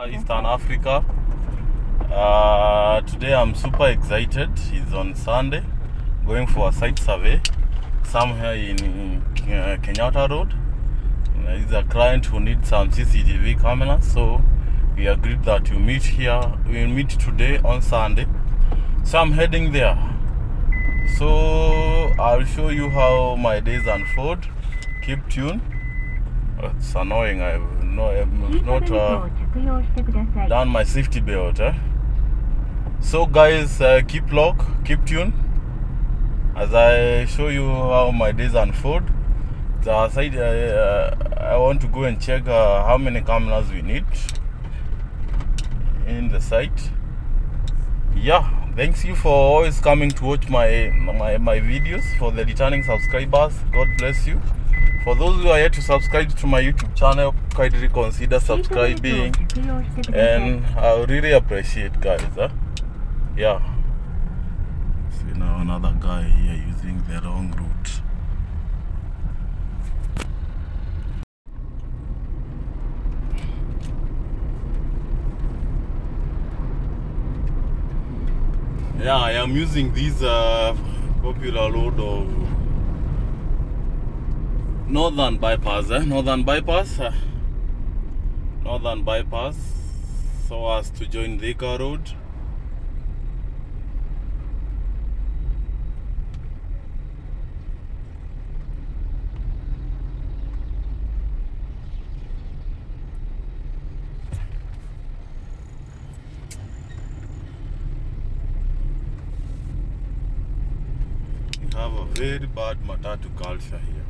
Eastern Africa. Uh, today I'm super excited. It's on Sunday, going for a site survey somewhere in uh, Kenyatta Road. Uh, It's a client who needs some CCTV cameras, so we agreed that we meet here. We'll meet today on Sunday. So I'm heading there. So I'll show you how my days unfold. Keep tuned. It's annoying. I've, no, I've not uh, done my safety belt. Eh? So, guys, uh, keep lock, keep tune. as I show you how my days unfold. The side, uh, uh, I want to go and check uh, how many cameras we need in the site. Yeah thanks you for always coming to watch my my, my videos for the returning subscribers god bless you For those who are yet to subscribe to my YouTube channel, kindly consider subscribing, and I really appreciate guys. Huh? Yeah. See now another guy here using the wrong route. Yeah, I am using this uh, popular load of Northern Bypass. Eh? Northern Bypass. Uh, Northern Bypass so as to join Thika Road. We have a very bad matatu culture here.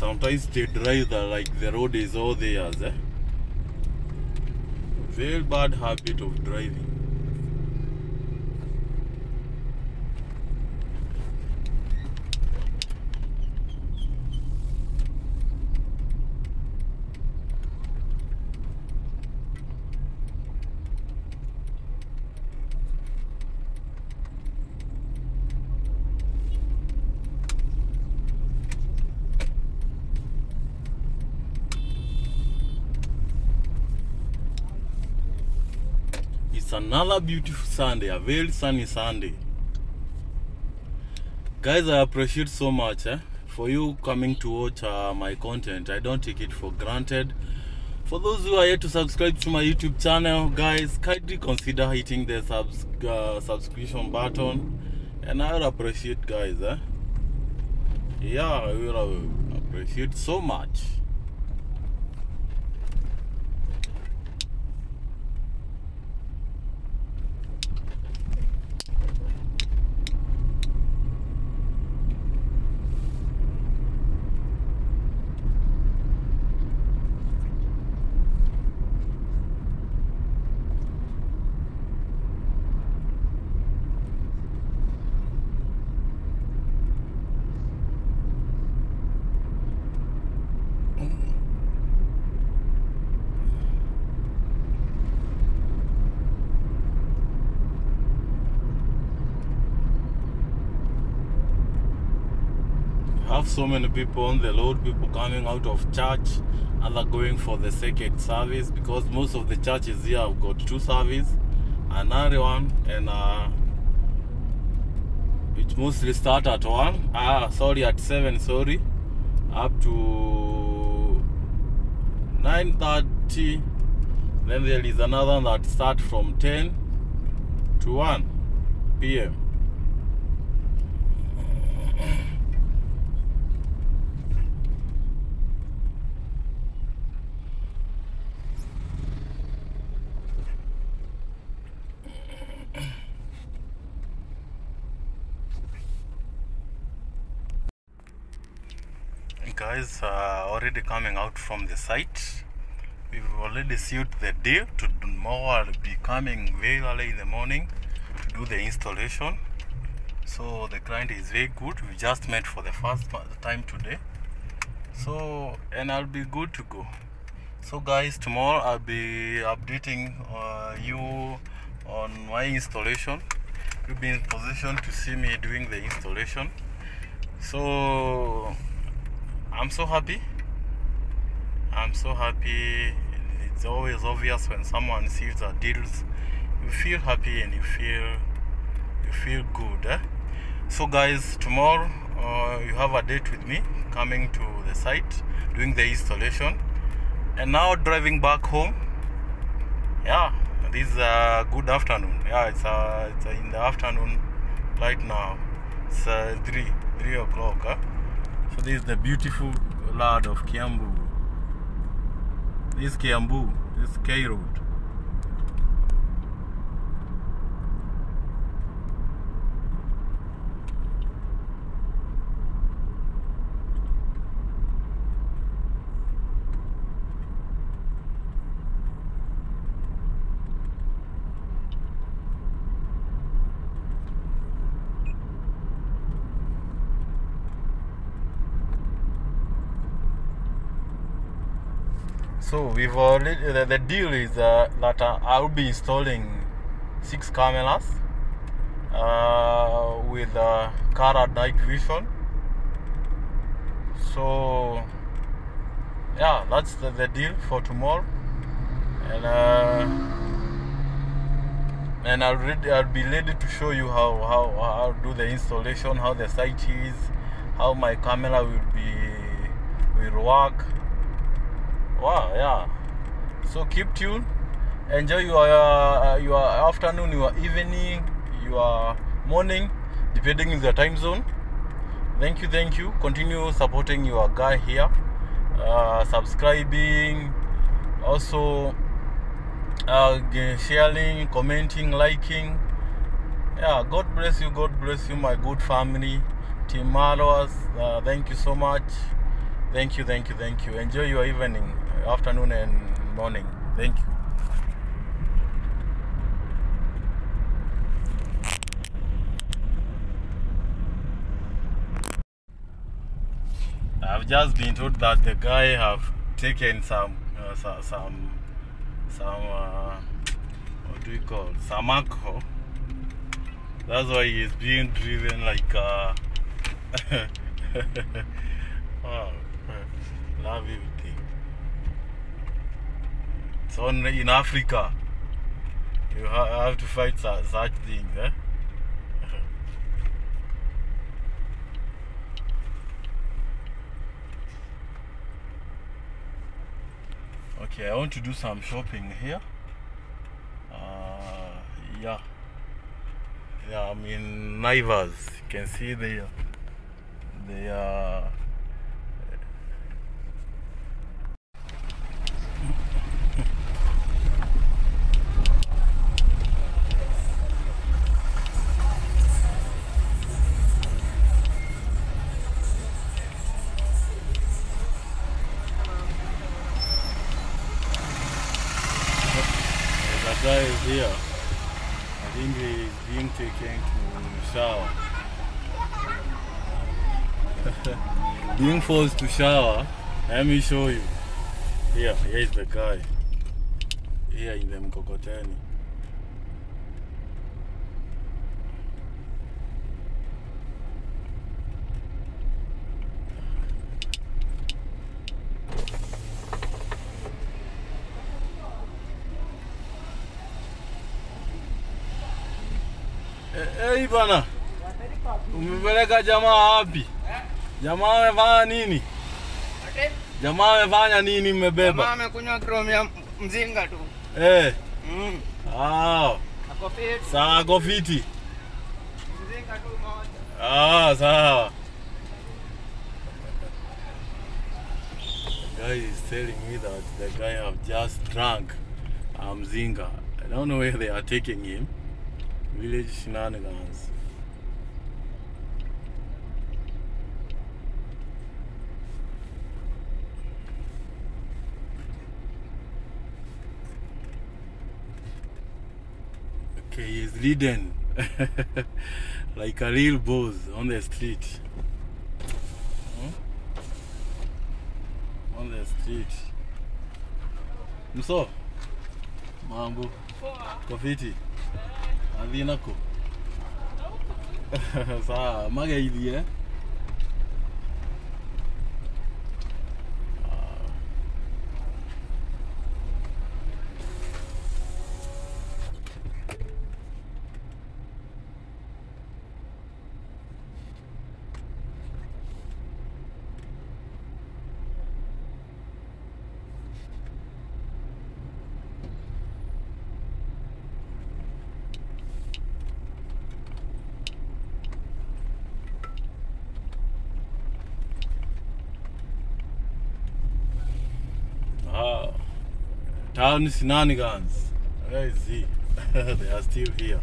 Sometimes they drive the, like the road is all theirs. Eh? Very bad habit of driving. It's another beautiful Sunday, a very sunny Sunday. Guys, I appreciate so much eh, for you coming to watch uh, my content. I don't take it for granted. For those who are yet to subscribe to my YouTube channel, guys, kindly consider hitting the subs uh, subscription button, and I will appreciate, guys. Eh? Yeah, I will appreciate so much. Have so many people on the road, people coming out of church, other going for the second service because most of the churches here have got two service, another one, and uh, which mostly start at one. Ah, sorry, at seven. Sorry, up to nine thirty. Then there is another one that start from ten to one p.m. guys uh, already coming out from the site. We've already sealed the deal to tomorrow i'll be coming very early in the morning to do the installation. So the client is very good. We just met for the first time today. So and i'll be good to go. So guys tomorrow i'll be updating uh, you on my installation. You'll be in position to see me doing the installation. So I'm so happy. I'm so happy. It's always obvious when someone sees the deals. You feel happy and you feel you feel good. Eh? So guys, tomorrow uh, you have a date with me coming to the site, doing the installation, and now driving back home. Yeah, this is a good afternoon. Yeah, it's uh, it's uh, in the afternoon right now. It's uh, three three o'clock. Huh? So this is the beautiful land of Kiambu. This is Kiambu. This is K Road. So we've already the, the deal is uh, that uh, I'll be installing six cameras uh, with uh, car night vision. So yeah, that's the, the deal for tomorrow, and uh, and I'll ready, I'll be ready to show you how how how to do the installation, how the site is, how my camera will be will work. Wow, yeah. So keep tuned. Enjoy your uh, your afternoon, your evening, your morning, depending on the time zone. Thank you, thank you. Continue supporting your guy here, uh, subscribing, also uh, sharing, commenting, liking. Yeah, God bless you. God bless you, my good family. Team Marlos, uh, thank you so much. Thank you, thank you, thank you. Enjoy your evening, afternoon, and morning. Thank you. I've just been told that the guy have taken some, uh, some, some, uh, what do you call, some alcohol. That's why he's being driven like, uh, oh, love everything. It's only in Africa. You ha- have to fight such, such things, eh? Okay, I want to do some shopping here. Uh, yeah. Yeah, I'm in Naivas. You can see the the uh, guy is here. I think he's being taken to shower. being forced to shower. Let me show you. Here, here is the guy. Here in the Mkokoteni. Hey bana, umepeleka jamaa wapi? Jamaa amefanya nini? Jamaa amefanya nini? Mmebeba? Jamaa amekunywa kromia ya mzinga tu. eh? Mm. Ah, Ako sawa, ako fiti. Mzinga tu moja. Ah, sawa. Guy is telling me that the guy have just drunk a mzinga. I don't know where they are taking him. Village shenanigans. Okay, he's leading like a real boss on the street. Hmm? On the street. Mso, mambo kofiti adhinako sawa magaidi eh? Ah. Town shenanigans. Where is he? they are still here.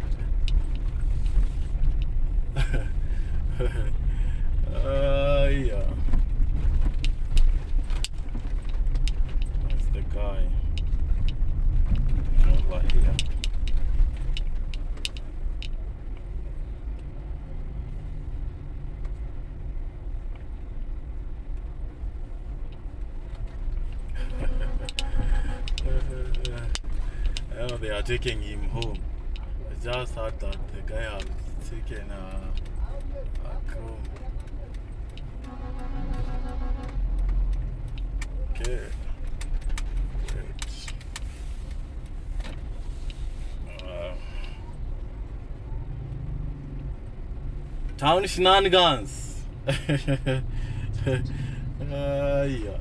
uh, yeah. Where's the guy? Over here. oh, they are taking him home. I just heard that the guy has taken a, a chrome. Okay. Uh, town shenanigans. uh, yeah.